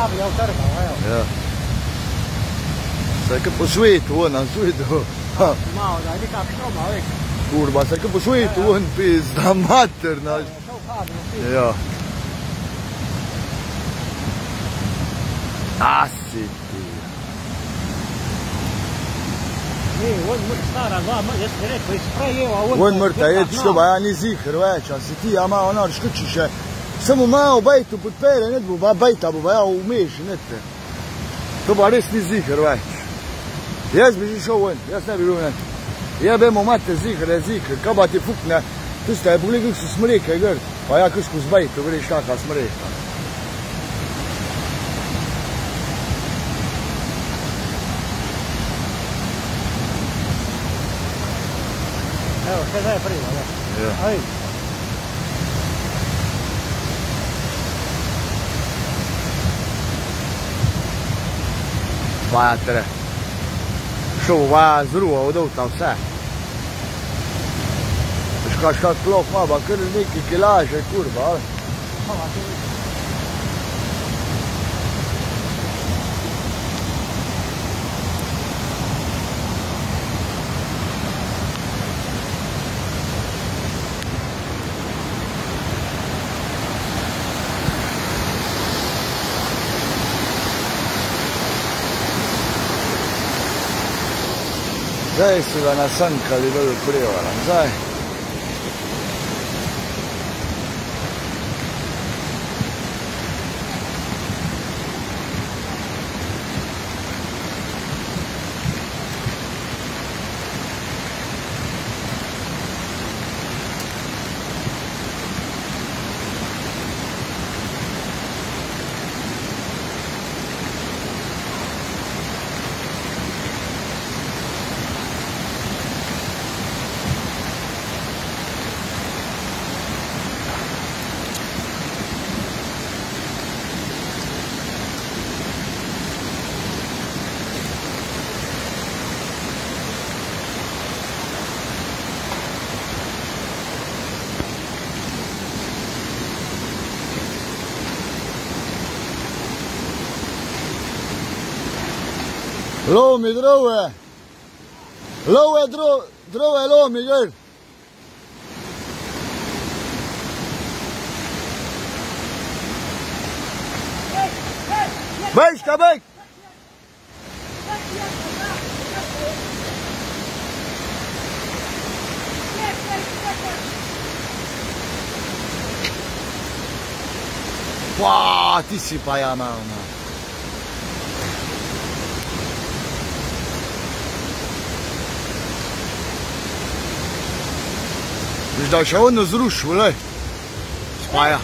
Ja, bi ja trgal, evo. Ja. Se je po svetu, on na svetu. Ha, Malo, da je nekak šoma, veš. kurva, se je po svetu, on pizda. Šel kadro, ti. Ja. Asi ti. Ne, on stara dva, jaz ti rekao, isprejeva, on... On mrta je, što ba ja ni zihr več, a si ti, a malo ono škrči še. Samo malo bajtu podpere, ne bo bajta, bo ja umeš, ne te. To pa res ni zihar več. Jaz bi že šel ven, jaz ne bi bil ne. Ja, Jebemo mate zihre, zihre, kaj pa ti fukne. Tiste je pogled, kako so smreke gor, pa ja kako skozi bajto greš taka smreka. Evo, kaj da je prima, da? Ja. Ajde. 4 7 zelo odovta vse. Škaška sploh ima, ker nekaj kilaže, kurva, ali? 大好きだな3かいろいろプレーはなさい。Lomi, droe! Loe, droe, droe, lomi, gledaj! Bejš, ka bejš! Uau, ti si pa ja, mano. Veš, da še ono zrušil, le. Spaja.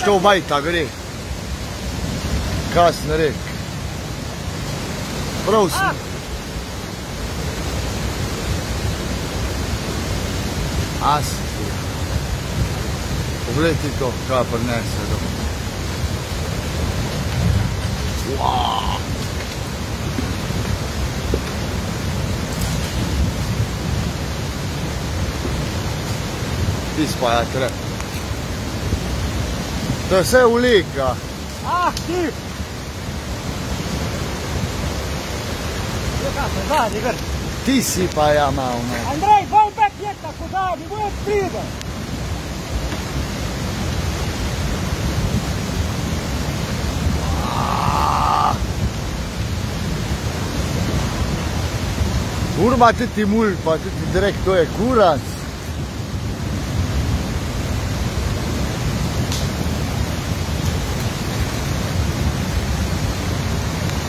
Što bajta gre. Kasno rek. Prav sem. As. Poglej ti to, kaj prinese do. Wow. Ti spaja tre. To je vse ulika. Ah, ti! Je kako, zadnji, gr. Ti si pa ja malo, ne. Andrej, bolj pek je tako zadnji, bolj pride. Urma ti ti mul, pa ti direkt, to je kurac.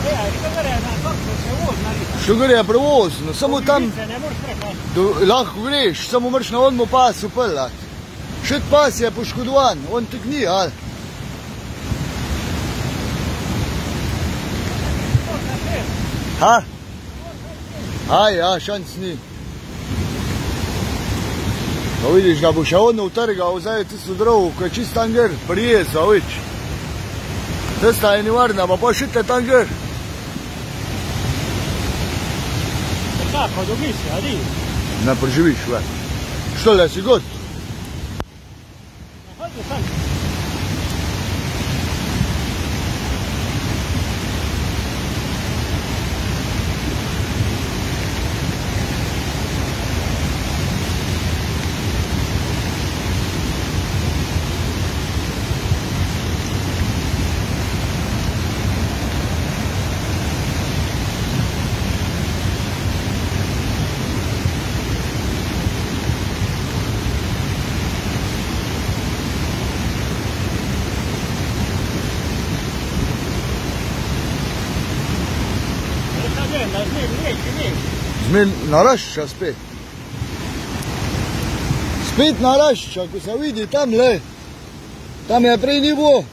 E, a što gre, na kako se voz Što gre je prevozno, samo tam lahko greš, samo moraš na onmu pasu peljati. Še pas je poškodovan, on tek ni, ali? Ha? Aj, ja, šanc ni. Pa vidiš, ga bo še on utrgal, zdaj je tisto drogo, ko je čist tanger, prijeza, vič. Testa je nevarna, pa pa šite tanger. Kako, dobi se, adi. Ne preživiš več. Što le si god? Hajde sam. Zmer narašča spet. Spet narašča, ko se vidi tam le. Tam je prej ni bilo.